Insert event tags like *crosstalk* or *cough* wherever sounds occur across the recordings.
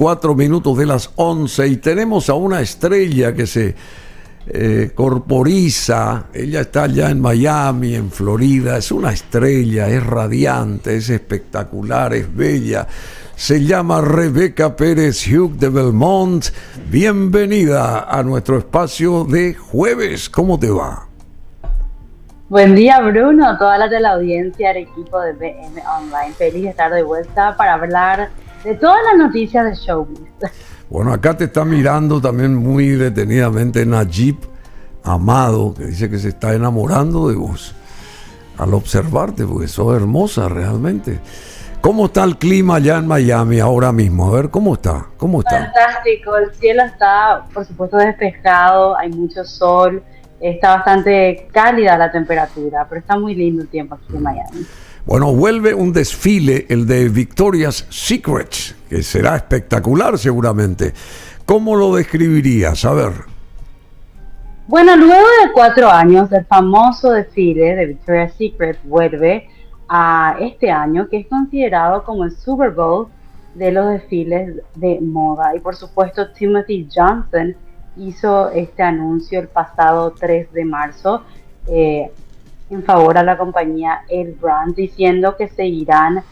24 minutos de las 11 y tenemos a una estrella que se eh, corporiza. Ella está allá en Miami, en Florida. Es una estrella, es radiante, es espectacular, es bella. Se llama Rebeca Pérez Hugh de Belmont. Bienvenida a nuestro espacio de jueves. ¿Cómo te va? Buen día, Bruno, toda la de la audiencia, equipo de BM Online. Feliz estar de vuelta para hablar de todas las noticias de showbiz. Bueno, acá te está mirando también muy detenidamente Najib Amado, que dice que se está enamorando de vos al observarte, porque sos hermosa realmente. ¿Cómo está el clima allá en Miami ahora mismo? A ver, ¿cómo está? ¿Cómo está? Fantástico, el cielo está, por supuesto, despejado, hay mucho sol está bastante cálida la temperatura, pero está muy lindo el tiempo aquí en Miami. Bueno, vuelve un desfile, el de Victoria's Secret, que será espectacular seguramente. ¿Cómo lo describirías? A ver. Bueno, luego de cuatro años, el famoso desfile de Victoria's Secret vuelve a este año, que es considerado como el Super Bowl de los desfiles de moda. Y por supuesto, Timothy Johnson hizo este anuncio el pasado 3 de marzo eh, en favor a la compañía El Brand, diciendo que seguirán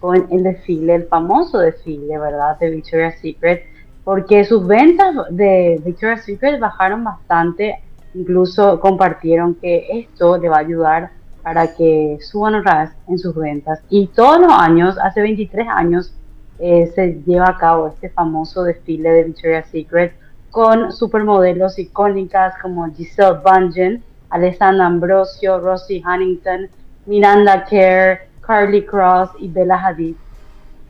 con el desfile, el famoso desfile, ¿verdad?, de Victoria's Secret, porque sus ventas de Victoria's Secret bajaron bastante, incluso compartieron que esto le va a ayudar para que suban otra vez en sus ventas. Y todos los años, hace 23 años, eh, se lleva a cabo este famoso desfile de Victoria's Secret con supermodelos icónicas como Giselle Bundchen, Alessandra Ambrosio, Rosie Huntington, Miranda Kerr, Carly Cross y Bella Hadid.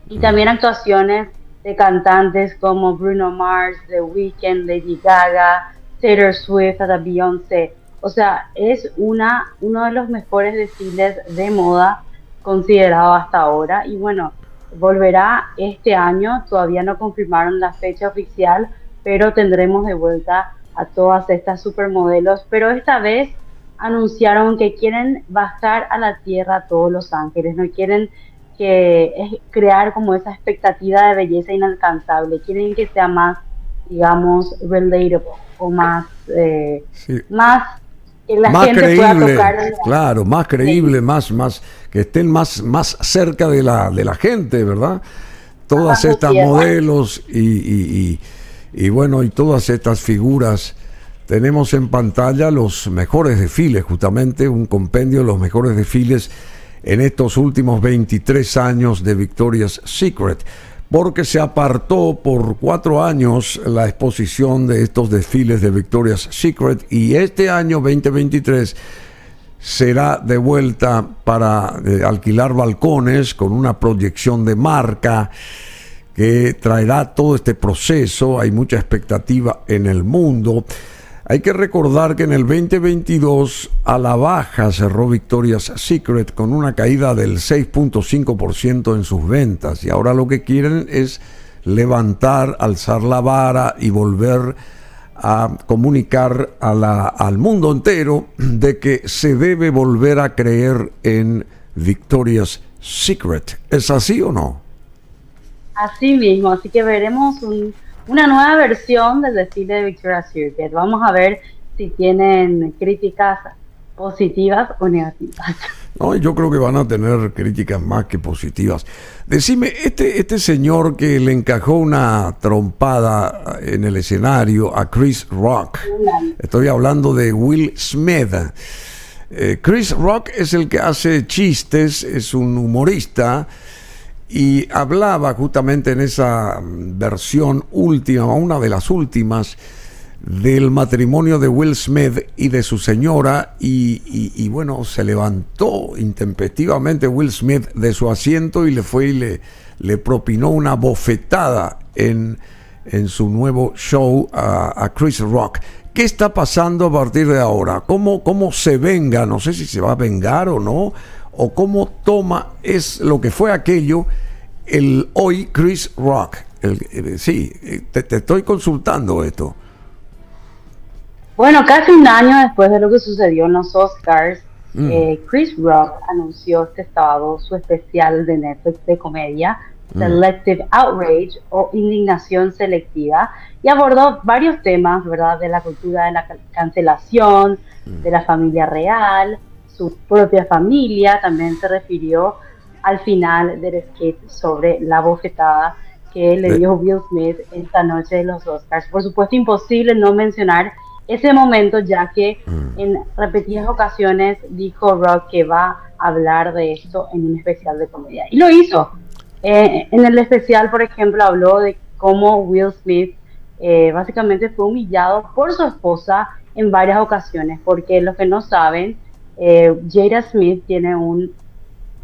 Y también actuaciones de cantantes como Bruno Mars, The Weeknd, Lady Gaga, Taylor Swift, hasta Beyoncé. O sea, es una, uno de los mejores desfiles de moda considerado hasta ahora. Y bueno, volverá este año, todavía no confirmaron la fecha oficial, pero tendremos de vuelta a todas estas supermodelos, pero esta vez anunciaron que quieren bajar a la tierra a todos los ángeles, no quieren que crear como esa expectativa de belleza inalcanzable, quieren que sea más, digamos, relatable o más, eh, más que la gente creíble, pueda tocar. Claro, más creíble, más, más, que estén más, más cerca de la, de la gente, ¿verdad? Todas estas modelos y y bueno, y todas estas figuras, tenemos en pantalla los mejores desfiles, justamente un compendio de los mejores desfiles en estos últimos 23 años de Victoria's Secret, porque se apartó por cuatro años la exposición de estos desfiles de Victoria's Secret y este año 2023 será de vuelta para eh, alquilar balcones con una proyección de marca que traerá todo este proceso. Hay mucha expectativa en el mundo. Hay que recordar que en el 2022 a la baja cerró Victoria's Secret con una caída del 6.5% en sus ventas y ahora lo que quieren es levantar, alzar la vara y volver a comunicar al mundo entero de que se debe volver a creer en Victoria's Secret. ¿Es así o no? Así mismo, así que veremos una nueva versión del desfile de Victoria's Secret. Vamos a ver si tienen críticas positivas o negativas. No, yo creo que van a tener críticas más que positivas. Decime, este, este señor que le encajó una trompada en el escenario a Chris Rock, estoy hablando de Will Smith. Eh, Chris Rock es el que hace chistes, es un humorista y hablaba justamente en esa versión última, una de las últimas, del matrimonio de Will Smith y de su señora y, bueno, se levantó intempestivamente Will Smith de su asiento y le fue y le, le propinó una bofetada en, en su nuevo show a, Chris Rock. ¿Qué está pasando a partir de ahora? ¿Cómo, ¿Cómo se venga? No sé si se va a vengar o no o cómo toma es lo que fue aquello el hoy Chris Rock. El, sí, te, estoy consultando esto. Bueno, casi un año después de lo que sucedió en los Oscars, mm. eh, Chris Rock anunció este sábado su especial de Netflix de comedia mm. Selective Outrage o indignación selectiva y abordó varios temas, ¿verdad? De la cultura de la cancelación, mm. de la familia real, su propia familia, también se refirió al final del sketch sobre la bofetada que le dio Will Smith esta noche de los Oscars. Por supuesto, imposible no mencionar ese momento, ya que mm. en repetidas ocasiones dijo Rock que va a hablar de esto en un especial de comedia. Y lo hizo. Eh, en el especial, por ejemplo, habló de cómo Will Smith eh, básicamente fue humillado por su esposa en varias ocasiones, porque los que no saben, eh, Jada Smith tiene un,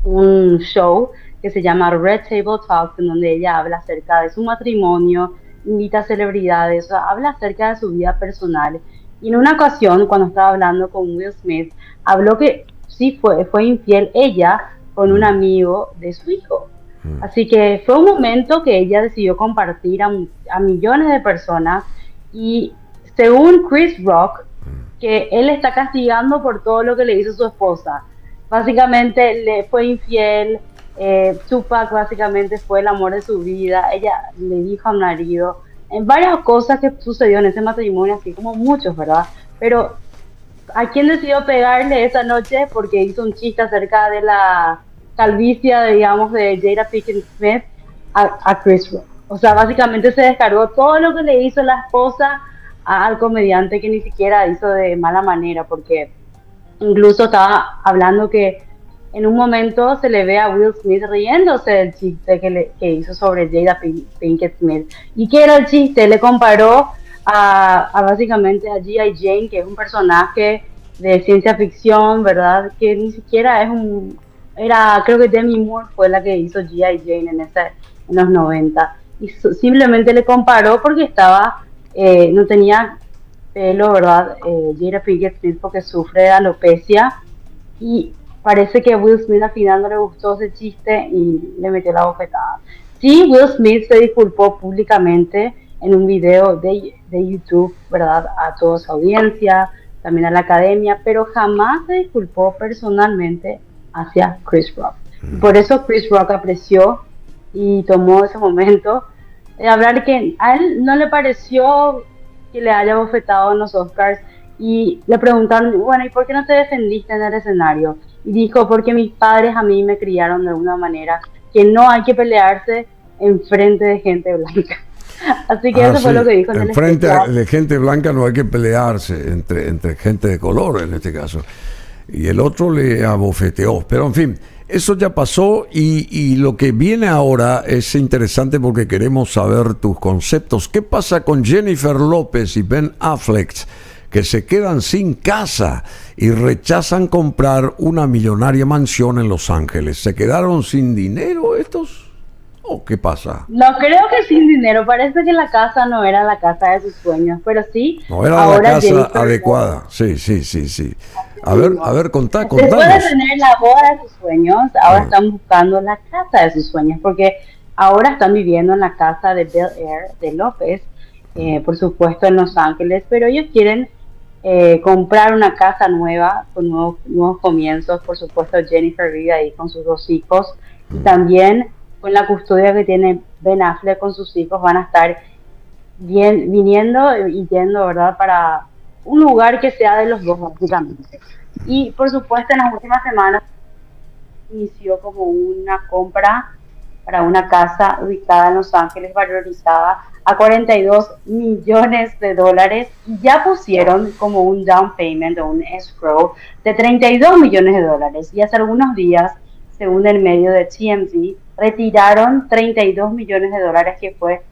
un show que se llama Red Table Talk, en donde ella habla acerca de su matrimonio, invita a celebridades, habla acerca de su vida personal. Y en una ocasión, cuando estaba hablando con Will Smith, habló que sí fue, fue infiel ella con un amigo de su hijo. Mm. Así que fue un momento que ella decidió compartir a, a millones de personas y según Chris Rock, mm. que él está castigando por todo lo que le hizo su esposa. Básicamente le fue infiel, eh, Tupac básicamente fue el amor de su vida, ella le dijo al marido, en varias cosas que sucedió en ese matrimonio, así como muchos, ¿verdad? Pero ¿a quién decidió pegarle esa noche? Porque hizo un chiste acerca de la calvicia, digamos, de Jada Pinkett Smith a, Chris Rock. O sea, básicamente se descargó todo lo que le hizo la esposa al comediante que ni siquiera hizo de mala manera, porque incluso estaba hablando que en un momento se le ve a Will Smith riéndose del chiste que, le, que hizo sobre Jada Pinkett Smith. ¿Y qué era el chiste? Le comparó a, a básicamente a G.I. Jane, que es un personaje de ciencia ficción, ¿verdad? Que ni siquiera es un... Era, creo que Demi Moore fue la que hizo G.I. Jane en, ese, en los 90. Y simplemente le comparó porque estaba, eh, no tenía pelo, ¿verdad? Eh, Jada Pinkett Smith porque sufre de alopecia. Y parece que Will Smith al final no le gustó ese chiste y le metió la bofetada. Sí, Will Smith se disculpó públicamente en un video de, de YouTube, ¿verdad? A toda su audiencia, también a la academia, pero jamás se disculpó personalmente hacia Chris Rock. Mm. Por eso Chris Rock apreció y tomó ese momento de hablar que a él no le pareció que le haya bofetado en los Oscars y le preguntaron, bueno, ¿y por qué no te defendiste en el escenario? y dijo, porque mis padres a mí me criaron de una manera que no hay que pelearse en frente de gente blanca. *laughs* Así que eso fue lo que dijo. En, en frente de gente blanca no hay que pelearse entre, entre gente de color en este caso. Y el otro le abofeteó. Pero en fin, eso ya pasó y, y, lo que viene ahora es interesante porque queremos saber tus conceptos. ¿Qué pasa con Jennifer López y Ben Affleck? que se quedan sin casa y rechazan comprar una millonaria mansión en Los Ángeles. ¿Se quedaron sin dinero estos? ¿O qué pasa? No creo que sin dinero. Parece que la casa no era la casa de sus sueños, pero sí. No era la casa adecuada. Sí, sí, sí, sí. A ver, a ver, contá, contanos. Después de tener la boda de sus sueños, ahora ah. están buscando la casa de sus sueños, porque ahora están viviendo en la casa de Bel Air de López, eh, por supuesto en Los Ángeles, pero ellos quieren eh, comprar una casa nueva con nuevos, nuevos, comienzos, por supuesto Jennifer vive ahí con sus dos hijos y mm. también con la custodia que tiene Ben Affleck con sus hijos van a estar bien, viniendo y yendo, ¿verdad? Para un lugar que sea de los dos básicamente. Y por supuesto en las últimas semanas inició como una compra para una casa ubicada en Los Ángeles valorizada a 42 millones de dólares y ya pusieron como un down payment o un escrow de 32 millones de dólares. Y hace algunos días, según el medio de TMZ, retiraron 32 millones de dólares que fue,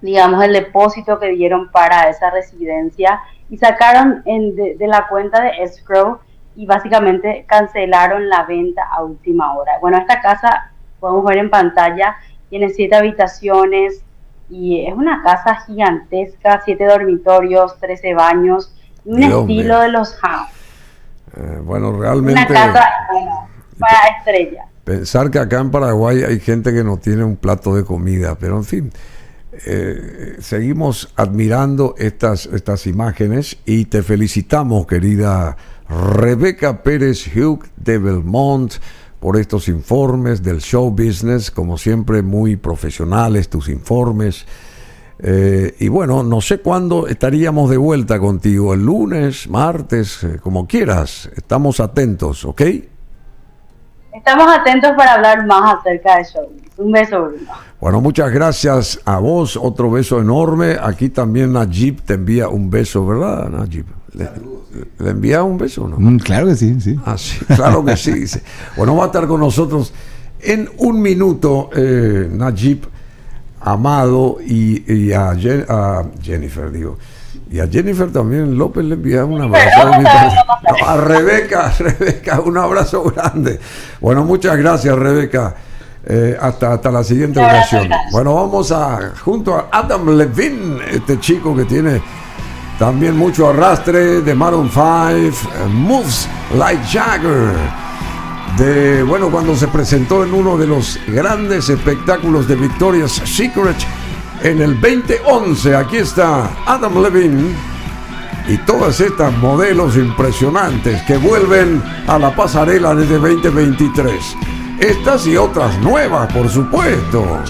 digamos, el depósito que dieron para esa residencia y sacaron de, de la cuenta de escrow y básicamente cancelaron la venta a última hora. Bueno, esta casa, podemos ver en pantalla, tiene siete habitaciones, y es una casa gigantesca, siete dormitorios, trece baños, un estilo de los House. Eh, bueno, realmente... Una casa para estrellas. Pensar que acá en Paraguay hay gente que no tiene un plato de comida, pero en fin, eh, seguimos admirando estas, estas imágenes y te felicitamos, querida Rebeca Pérez Hugh de Belmont por estos informes del show business, como siempre muy profesionales tus informes. Eh, y bueno, no sé cuándo estaríamos de vuelta contigo, el lunes, martes, eh, como quieras. Estamos atentos, ¿ok? Estamos atentos para hablar más acerca de show. Un beso, Bruno. Bueno, muchas gracias a vos. Otro beso enorme. Aquí también Najib te envía un beso, ¿verdad, Najib? ¿Le, ¿le envía un beso o no? Mm, claro que sí, sí. Ah, sí, claro que sí. *laughs* Bueno, va a estar con nosotros en un minuto, eh, Najib Amado y, a, Jennifer, digo. Y a Jennifer también López le envía un abrazo. a Rebeca, *laughs* Rebeca, un abrazo grande. Bueno, muchas gracias, Rebeca. Eh, hasta, hasta la siguiente ocasión. Bueno, vamos a junto a Adam Levine, este chico que tiene también mucho arrastre de Maroon 5, eh, Moves Like Jagger. De, bueno, cuando se presentó en uno de los grandes espectáculos de Victoria's Secret en el 2011. Aquí está Adam Levine y todas estas modelos impresionantes que vuelven a la pasarela desde 2023. Estas y otras nuevas, por supuesto.